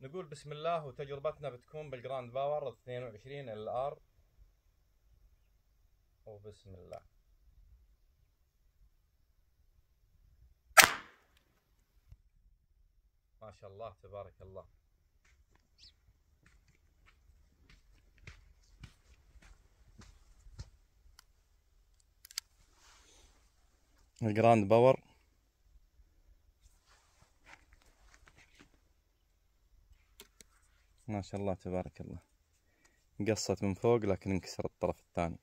نقول بسم الله وتجربتنا بتكون بال Grand Power 22 LR وبسم الله. ما شاء الله تبارك الله. ال Grand Power ما شاء الله تبارك الله. قصت من فوق لكن انكسر الطرف الثاني.